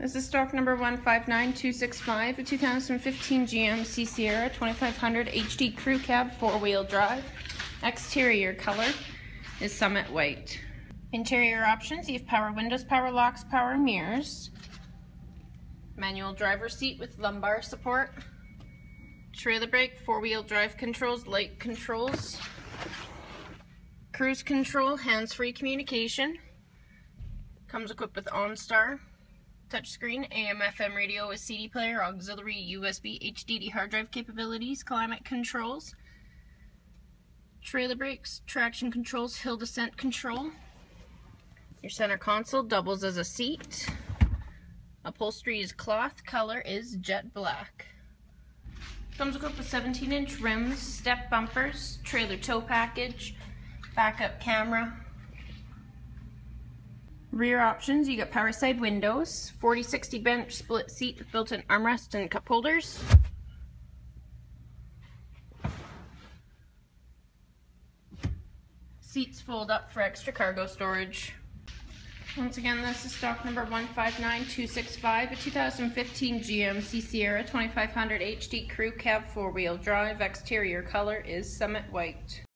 This is stock number 159265, a 2015 GMC Sierra 2500 HD Crew Cab four-wheel drive. Exterior color is Summit White. Interior options, you have power windows, power locks, power mirrors. Manual driver seat with lumbar support. Trailer brake, four-wheel drive controls, light controls. Cruise control, hands-free communication. Comes equipped with OnStar touchscreen, AM FM radio with CD player, auxiliary USB HDD hard drive capabilities, climate controls, trailer brakes, traction controls, hill descent control. Your center console doubles as a seat. Upholstery is cloth, color is jet black. Comes equipped with 17 inch rims, step bumpers, trailer tow package, backup camera, Rear options, you got power side windows, 40-60 bench split seat with built-in armrest and cup holders. Seats fold up for extra cargo storage. Once again, this is stock number 159265, a 2015 GMC Sierra 2500 HD Crew Cab 4-wheel drive. Exterior color is Summit White.